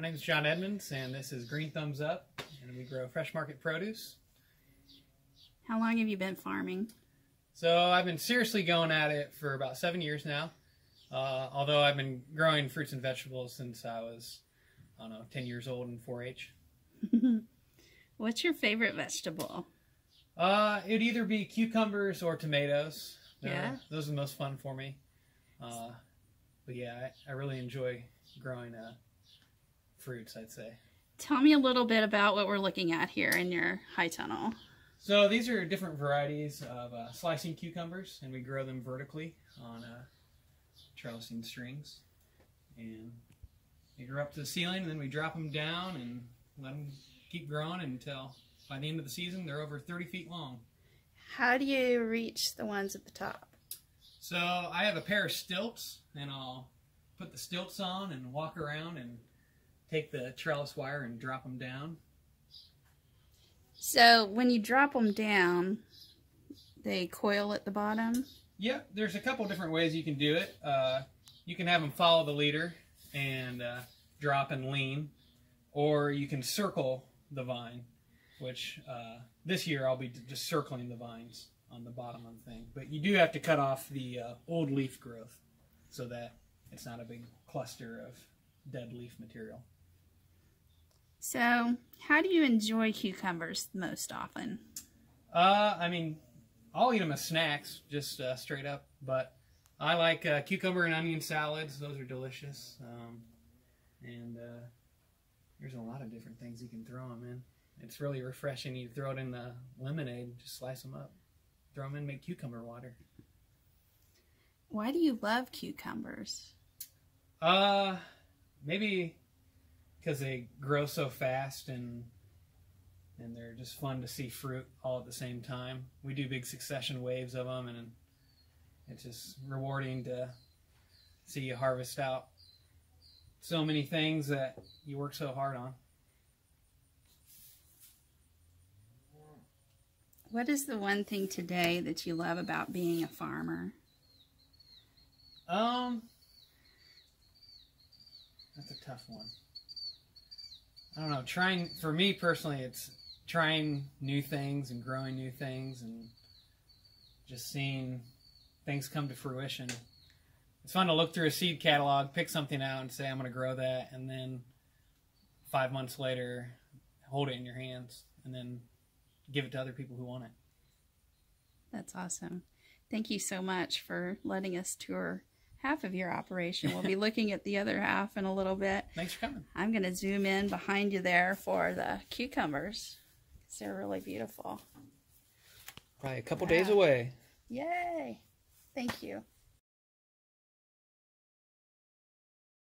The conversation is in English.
My name is John Edmonds, and this is Green Thumbs Up, and we grow fresh market produce. How long have you been farming? So I've been seriously going at it for about seven years now. Uh, although I've been growing fruits and vegetables since I was, I don't know, 10 years old in 4-H. What's your favorite vegetable? Uh, it'd either be cucumbers or tomatoes. They're- Yeah? Those are the most fun for me. Uh, but yeah, I, I really enjoy growing uh, fruits, I'd say. Tell me a little bit about what we're looking at here in your high tunnel. So these are different varieties of uh, slicing cucumbers, and we grow them vertically on uh, trellising strings. And they grow up to the ceiling, and then we drop them down and let them keep growing until by the end of the season they're over 30 feet long. How do you reach the ones at the top? So I have a pair of stilts, and I'll put the stilts on and walk around and take the trellis wire and drop them down. So when you drop them down, they coil at the bottom. Yeah, there's a couple different ways you can do it. Uh, you can have them follow the leader and uh, drop and lean, or you can circle the vine, which uh, this year I'll be just circling the vines on the bottom of the thing. But you do have to cut off the uh, old leaf growth so that it's not a big cluster of dead leaf material. So how do you enjoy cucumbers most often? Uh, I mean, I'll eat them as snacks, just uh, straight up. But I like uh, cucumber and onion salads; those are delicious. Um, and uh, there's a lot of different things you can throw them in. It's really refreshing. You throw it in the lemonade, just slice them up, throw them in, make cucumber water. Why do you love cucumbers? Uh, maybe because they grow so fast and and they're just fun to see fruit all at the same time. We do big succession waves of them, and it's just rewarding to see you harvest out so many things that you work so hard on. What is the one thing today that you love about being a farmer? Um, that's a tough one. I don't know. Trying for me personally, it's trying new things and growing new things and just seeing things come to fruition. It's fun to look through a seed catalog, pick something out, and say I'm going to grow that, and then five months later, hold it in your hands, and then give it to other people who want it. That's awesome. Thank you so much for letting us tour half of your operation. We'll be looking at the other half in a little bit. Thanks for coming. I'm going to zoom in behind you there for the cucumbers. They're really beautiful. Probably a couple days days away. Yay! Thank you.